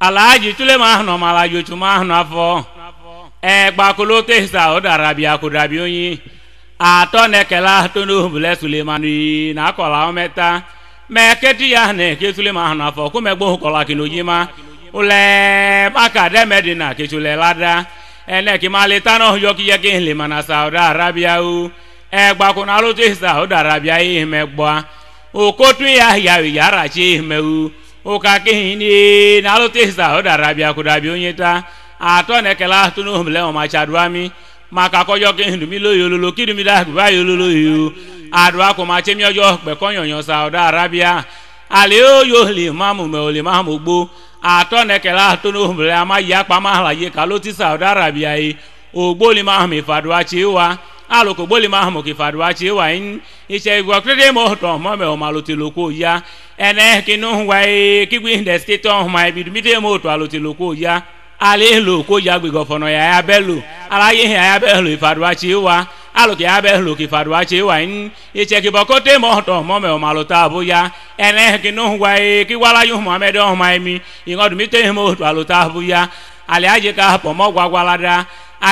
ala ajitulem ahụ nọ ma ala jochum ahụ n'afọ ee gbakụlotesa ụdara bịa kụdabịa onyi. Atọ na-ekele atọnobule sulemani na akọla ometa mee keti ya na-eke sulem ahụ n'afọ kwumegbo hụkọla kinojima ulemakademedina kechulelada enekimalita n'ohụjọkiyekihle mana saudi arabia u isa lụtesa ụdara bịa ihemegboa okotu ya yawi ya arachi ihemewu mewu ụka kehini na alụ tesa ọ dara bịa kụdabi onye taa atọ na-ekele atụ n'ohumule ọmachaduami maka kọjọ kehindumilo yololo kidumida agụba yololo yo adua kuma chemi ọjọ pẹkọnyọnyọ saudi arabia ale oyo le mamu mẹ ole mamu gbo. Atọ na-ekele atụ n'ohumule ama yi akpa mahalaye kalo ti saudi arabia yi ogboli mahamu ifadua chewa aloko gboli mahamu kifadua chewa in iṣẹ igwe ọkẹdẹ mọ ọtọ mọmẹ ọmalotoloko ya ẹnẹ kinu wa ye kigbe ndẹ state ọhụma ibidumide mọ ọtọ alotoloko ya. Ale lo ko ya gbegɔ fɔnɔ ya ya bɛ lo. Ala ye ya ya bɛ lo ifaduwa tsi wa alo ke ya bɛ lo ke ifaduwa tsi wa ŋu etse kibɔ kote mɔtɔ mɔmɛ o malo ta bo ya. Wa ki wala yi huma mɛ dɛ huma yi mi. Iŋɔ dumi te mo to alo ta bo ya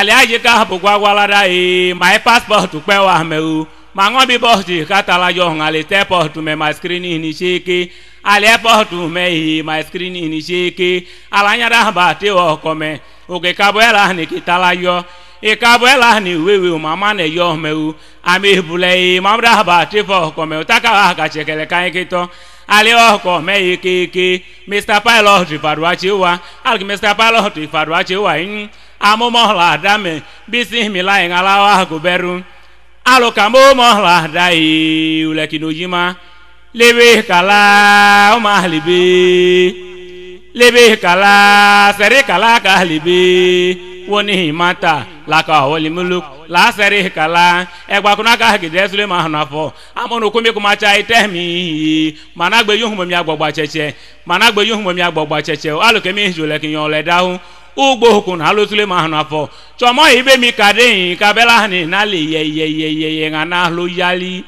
adze ka pɔ gwagwala da ee ma ye passport kpɛ wa mɛ o ma ŋɔ bi bɔti kata la yɔ ŋa le tɛ pɔtu mɛ ma skrini ni seke ale pɔtu mɛ yi ma skrini ni seke ala nya da ba te wɔ kɔmɛ oke kabɔ ɛla ni kita la yɔ ikabɔ ɛla ni wewe o yi ma da ba te fɔ kɔmɛ o ta ka wa ka cɛ kɛlɛ kan yi kitɔ ale wɔ kɔmɛ yi keke mr pilot ifaduwa tse wa aliki mr pilot ifaduwa tse wa yi amomɔ la dame bisi mi la yi ŋa la wa ko bɛru alo kamo mɔ la da yi wulɛ kino yi ma lebe kala ma lebe kala sɛri kala ka lebe woni mata la ka wali muluk la sɛri kala. Ɛgba kuna ka gidɛ sule ma hana fɔ amonu komi kuma ca ite mi mana gbe yohun mo mi agbɔgba tsɛtsɛ mana gbe yohun mo mi agbɔgba tsɛtsɛ alo kemi zo lɛ kinyɔ lɛ dahu ugbo kun alo sule ma hana fɔ tsɔmɔ yi be mi ka de yin kabela ni na le yɛyɛyɛyɛ ŋa na lo yali.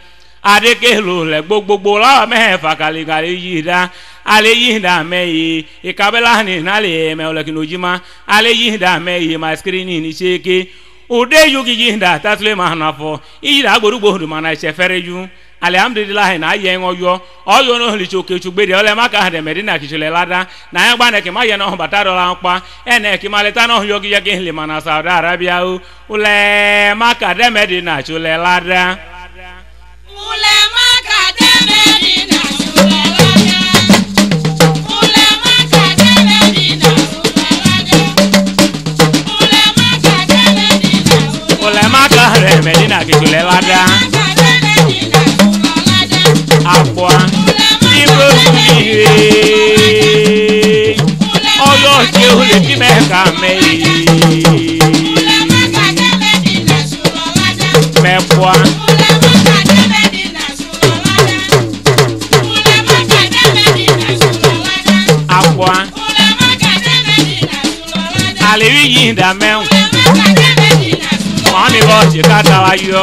Adeke lo le gbogbogbo la mɛ fakali kali yi da. Ale yi da mɛ ye ikabela ni n'ale mɛ o le kino jima. Ale yi da mɛ ye ma sikirini ni seke. O de yugi yi da tasile ma hana fɔ iyi da gborugbo do ma na ɛsɛ fɛrɛ alihamudulilayi na ayɛ ŋɔ yɔ ɔyɔ no hli tso ketsu gbede ɔlɛ ma ka dɛmɛ di na kitsu lɛ la da na yɛ gba nɛkɛ ma yɛ nɔ bata dɔ la ŋkpa ɛnɛ kima lɛ ta nɔ yɔ ki yɛ ki hli ma na saudi arabia o lɛ ma ka dɛmɛ di na tso lɛ la da. Ulema kademedina sulalade. Ulema kademedina sulalade. Ulema kademedina sulalade. Olè má mẹ́yì. Ulema kademedina sulalade. Mẹ́pọ̀a Ulema kademedina sulalade. Ulema kademedina sulalade. àpọ̀a Ulema kademedina sulalade. àlèrí yìí dà mẹ́wọ̀n. Ulema kademedina sulalade. Màá mi bọ̀ ṣe ká tara yọ.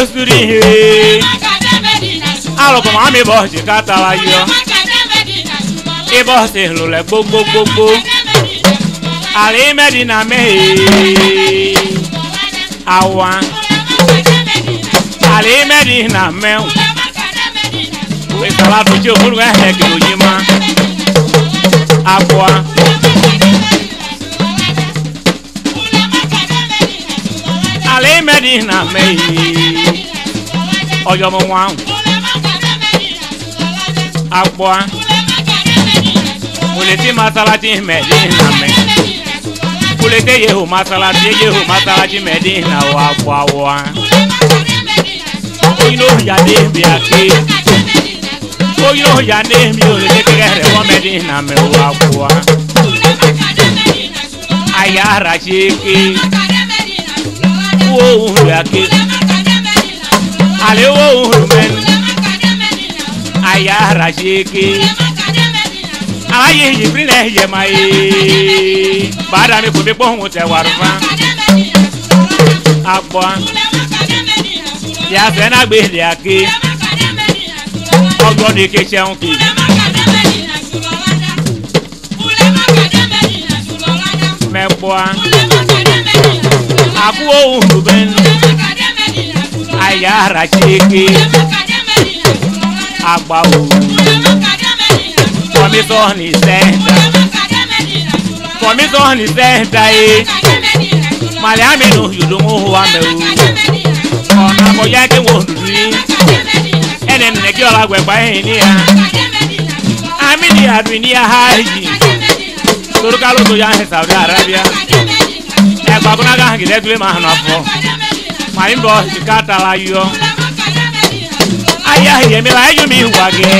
Ibo sùnìyẹ. Alùpùpù màá mi bọ̀ ṣe ká tara yọ. Ibọ̀ ṣe lò lẹ̀ gbogbogbò. Àlè mẹ́dínà mẹ́yì. Àwa àlè mẹ́dínà mẹ́wọ̀n. Ìsàlátù tí o fúru ẹ̀ ẹ̀ kìlò yìí ma. Àpọ̀a. ale mɛdina mɛyi ɔyɔmɔ ŋwan agbɔa kuleti masalati mɛdina mɛ kulete yeho masalati yeho masalati mɛdina wa agbɔa wa oyino yade bi ake oyino yade mi o lete kekɛ rɛ wɔ mɛdina mɛ wa agbɔa ayara seke wo ohun ake mɛnu ayara seke. aye yibiri lɛ yɛma ye baada mi kpɔn ŋun tɛ wari fa agbɔ yàtọ̀ náà gbé lè ake ọgbọ́n ní ike ṣẹ́hún kì mẹ́kpọ́á àkúwò òhùn bẹ́ẹ̀ àyà ara ṣeéke àgbàwò kọ́mísọ́ọ̀nì sẹ́ńtà kọ́mísọ́ọ̀nì sẹ́ńtà yé màlẹ́àmínú yòdòmó wa mẹ́wò ọ̀nà àkọ́yá ké wọ́n dùdú yín ẹnẹ nìyẹn kí ọ̀la gbẹ̀gbà yẹn ní ya àmì ní àdùn ní ya ha yìí. Toruka ló tó yà ń Saudi Arabia. Ẹgbà hàn kìdẹ́ gbé máa hàn fọ màá ń bọ̀ ìka tala yọ ayé yẹmi la ẹjọ́ mi wà gẹ́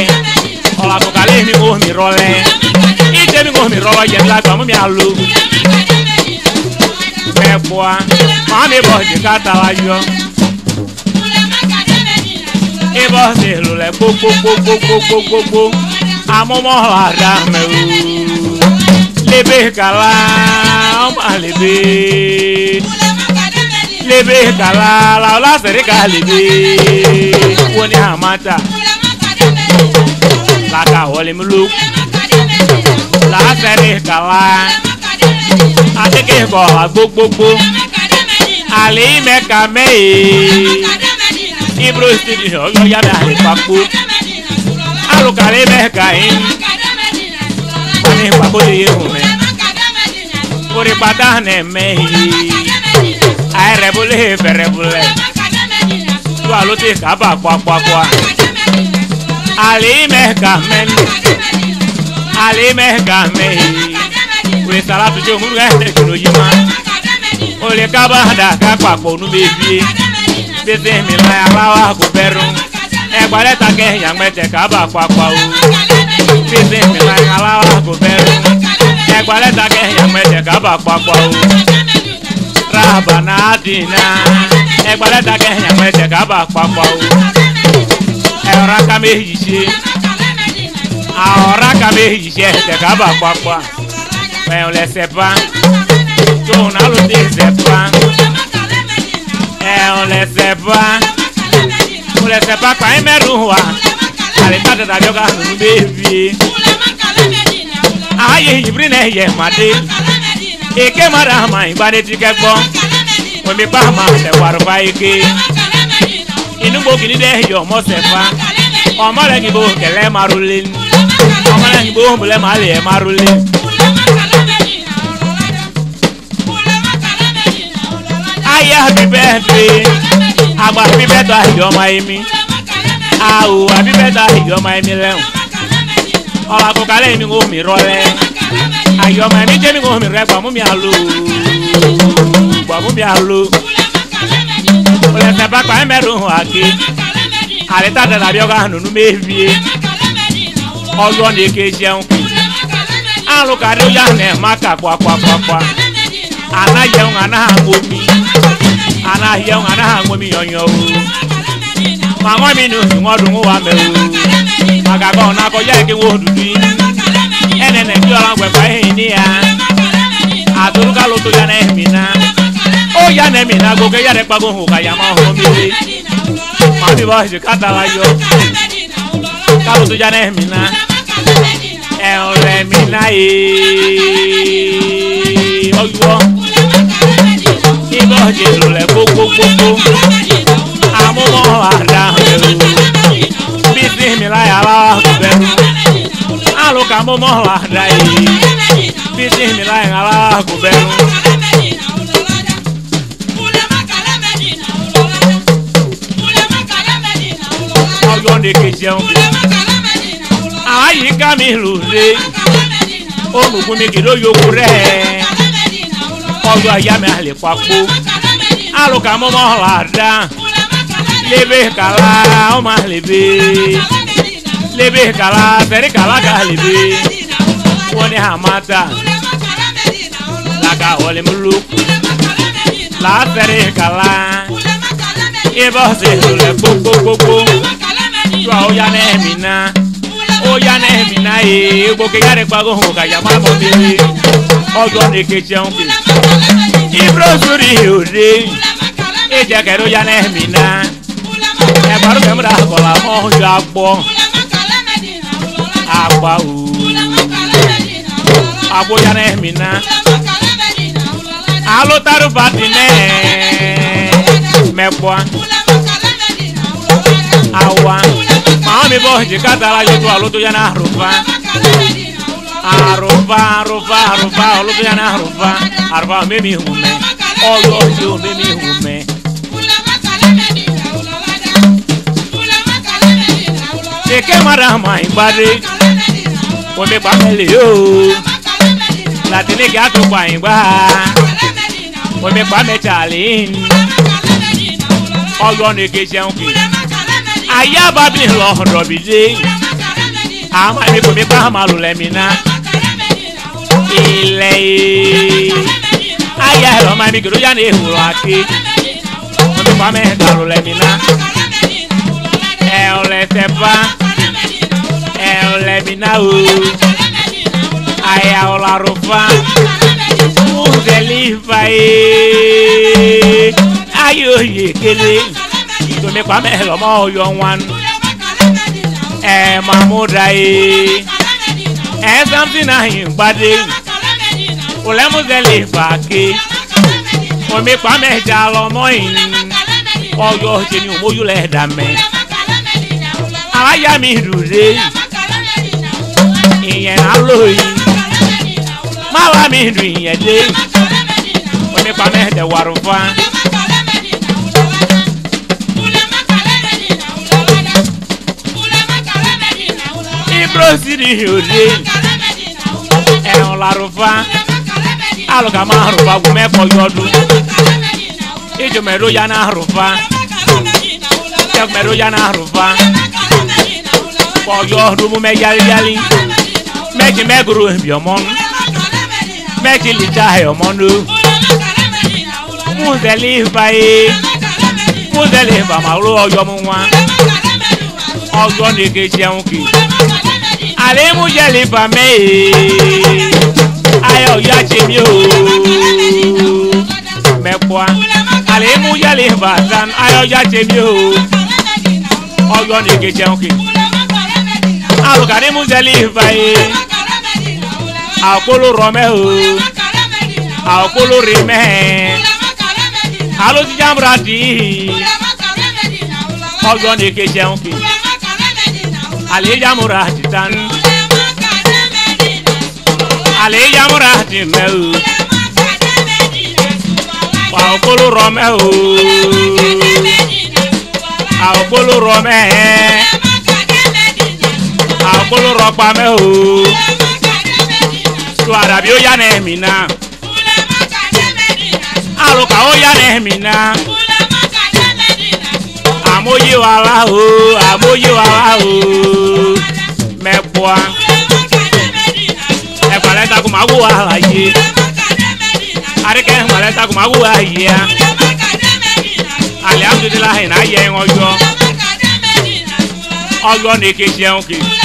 ọ̀la tó kàlẹ́ mi kò mi rọlẹ́ ìjẹ́ mi kò mi rọlọ́ yẹmi la gbà mú mi àlò mẹ́ bọ́a màá mi bọ̀ ìka tala yọ ibọ̀ sí lulẹ̀ gbogbogbogbogbogbogbò amúmọ́ ọ̀la mẹ́wò lebe kala ọmọ lebe lebe kala la ọlásẹ̀rí ka lebe wọ́n ní àmàta laka wọlémúlò lásẹ̀rí kala akéke kọ̀ agbógbógbó àlè mẹ́ka mẹ́yẹ ibro stadium ọyọ yàrá àlè pàkó alùkàlẹ̀ mẹ́ka yìí wọ́n ní pàkó lè yé hùn mẹ́ kórè pátá nà mẹ́ yìí àìrẹ̀bùlẹ̀ fẹ̀rẹ̀bùlẹ̀ tó àló tẹ kábà kwakwakwá àlè mẹ́ka mẹ́ni àlè mẹ́ka mẹ́yì wòle sàlátù tí òmùrù ẹ̀ ẹ̀ kìlọ̀ yìí ma olè kábà dà ká pàpọ̀ nu bẹ́ẹ̀ bíye tètè mi la aláwa kò bẹ̀rù ẹgbàlẹ̀ ta kẹ́ yàgbẹ́tẹ̀ kábà kwakwa o tètè mi la aláwa kò bẹ̀rù ẹgbàlẹ̀ ta kẹ́ yàgbẹ́tẹ̀ kábà kwakwa o rabana dina ẹgbàlẹ̀ ta kẹ́ yàgbẹ́tẹ̀ kábà kwakwa o ẹ̀rọ ṣe ahora kàmé yìí ṣe ẹ̀tẹ̀ kábà kwakwa mẹ́rin lẹ́sẹ̀ pa tóun dé ẹsẹ̀ pa ẹ̀ on les sait pas on les sait pas quand ils me rouent allez pas de ta joga nous baby aye ibri na ye mate eke mara ma ibade ti kegbo we mi pa ma waruba eke inú gbòógì ní dẹ́ yọ ọmọ sẹ̀fà ọmọ rẹ̀ kìbò kẹlẹ́ marule ọmọ rẹ̀ kìbò múlẹ̀ má lè ẹ̀ marule. ayé happy birthday. Àgbà happy birthday àyè ọmọ ẹ̀mí àwò happy birthday àyè ọmọ ẹ̀mí lẹ́hùn ọ̀rọ̀ àkọ́kálẹ̀ mi kò mi rọlẹ̀ àyè ọmọ ẹ̀mí jẹ́ mi kò mi rẹ̀ gbàmú mi àlò gbàmú mi àlò olẹsẹ bakpa ẹmẹrun hàn ake àlẹta dada bí hàn nínú mévie ọyọ ní eke jẹun. Alùkàdé ó yà nà ẹ má kà àná hàn ngomi yọnyọ o. Màmá mi nù ìwọ́n dùn wà mẹ́ o. Màgàgọ́ ọ̀nà akọjá eke wọ́n dùdú yìí bí ọ̀là gbẹ̀gbẹ̀ ẹ̀hìn ní ya tó yà nà ẹ̀mí náà ó yà nà ẹ̀mí náà gbogbo ẹ̀yà rẹ̀ kpago yà má hàn mí lé màá bí bọ́ ẹ̀sìn kàtà la ẹ̀mí náà ẹ̀hún rẹ̀ mí náà yé ọyọ ibọ̀ jèlò lẹ̀ gbogbogbò àmúmọ̀ àdá ẹ̀rù bí sí mi láyà aláwọ̀ bẹ̀rù alùkà àmúmọ̀ àdá yìí bí sí mi láyà aláwọ̀ bẹ̀rù. ọjọ́ ní kejì ẹ̀hún bí. àyè ká mi lù lé. Olùkún mi kì ló yòókù rẹ̀. Ọjọ́ àyà mi àlè papò alùkà mọ́mọ́ là dá lébè kàlá ọmọ àlèbè lébè kàlá sẹ́rí kàlá kà àlèbè wọ́n ní hàmátà làkà ọ̀lẹ́múlò làásẹ̀rí kàlá. Ibà ṣe lulẹ̀ gbogbogbò. Tó a ó yá ní ẹ̀mí náà ó yá ní ẹ̀mí náà yìí. Gbogbo yàrá ìpàgọ́ hàn kàyà má mọ́ mi rí ọjọ́ ní kejì ẹ̀hún kì. Ibro sórí òde. Ìjẹkẹ̀rẹ́ ó yá ní ẹ̀mí náà ẹgbàrún kẹmí dà kọlà mọ ọjọ agbọ agba o agbo ya na ẹmí na alótaru bàtì nẹ mẹkpọ awa màá mi bọ jìkátà la yóò tó alótó ya na àrùfá àrùfá àrùfá àrùfá olótó ya na àrùfá àrùfá mẹmí hù mẹ ọyọ o mẹmí hù mẹ. Mara ma ìgbàdé omi pàmẹ́lì yóò. Latini kí a tó pa ìgbà. Omi pàmẹ́ tàlín ọyọ ní ké jẹun kì ayé abábí lọ rọ̀bì dé. Àmọ́ ẹ̀mí kò mi pa àmà lò lẹ́mí ná. Ilẹ̀ yìí. Ayé ẹ̀rọ máa mi kìló yá ní èhùrọ̀ àké omi pàmẹ́ dàrú lẹ́mí ná. Ẹ̀ ọ̀lẹ́sẹ̀ bá ẹ̀ ọ̀lẹ́mí ná o aya olarufa muzelifa ye ayo yekele tomi kpame lọmọ ọyọ wan. Ẹ mamuda ye ẹ samson ayin gbade olẹ muzelifa ke. Omi kpame dza lọmọ yin ọyọ jẹni omoyu lẹ dame. Alaya mi dùde ìyẹn alo yin má wá mi dùn ìyẹn dé. Omi pa mẹ́tẹ̀ wàrú fa ibro siri òde ẹ̀hún làrú fa alùkà má rù fa gùn mẹ́kọ̀ yọdún ìjùmẹ̀rù ya náà rù fa ìjùmẹ̀rù ya náà kọ̀ yọdún mú mẹ́ yálíyálí mẹ́gùrù ẹ̀bìọ̀mọ́nù mẹ́tì lìtà ẹ̀yọ̀mọ́nú múzẹ̀lì ìfàyè múzẹ̀lì ìfàmàlú ọjọ́ mú wá ọjọ́ nìke jẹun kì àlẹ́ múzẹ̀lì ìfàmẹ́ ayọ̀ ya jẹmi o. Mẹ́kọ́á àlẹ́ múzẹ̀lì ìfàsán ayọ̀ ya jẹmi o. Ọjọ́ nìke jẹun kì alùkàdé múzẹ̀lì ìfàyè àkóló rọmẹ o. Àkóló rèmẹ alo ti jamra di. Ọjọ ní ké jẹun kì àlè jamura ti tan àlè jamura ti mẹ o. Àkóló rọmẹ o. Àkóló rọmẹ àkóló rọpamẹ o to arabi náà mi náà àròkà náà mi náà àmóyé wa wá o àmóyé wa wá o. Mẹ́pọ́à ẹ̀pàlẹ́ takò máa wò wá àyè àríkẹ́ ẹ̀pàlẹ́ takò máa wò wá àyè náà yẹ ẹ̀ ọjọ́ ọjọ́ ní kejì ẹ̀ ń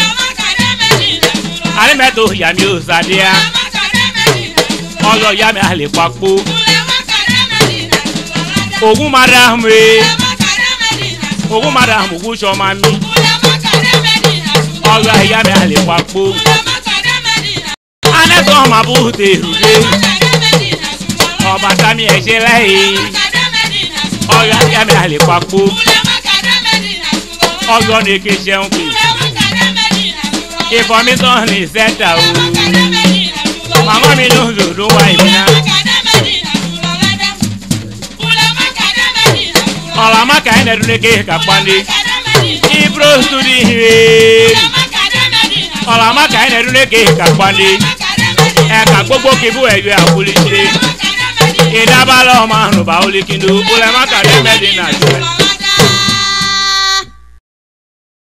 kejì alimẹto yami o sadia ọlọ yami ale kpakpo ogun madam re. Ogun madam ogun sọma mi ọlọ yami ale kpakpo anẹtọ ọma bó terude ọba sami ẹsẹ lẹ́yìn ọlọ yami ale kpakpo ọlọ ne ke seun ke information ni sẹta o màmá mi ló ń dòdò wá ìmúná ọ̀làmàkà ẹ̀ nẹ́dún ní kéèké kàpáńdé ibro studi hìrè ọ̀làmàkà ẹ̀ nẹ́dún ní kéèké kàpáńdé ẹ̀ka gbogbo kìbú ẹ̀yọ àkúlé ṣe. Ìdábàlọ́ ọmọ àrùn bàólé kíndó ọ̀làmàkà ẹ̀ mẹ́dínà jẹ́.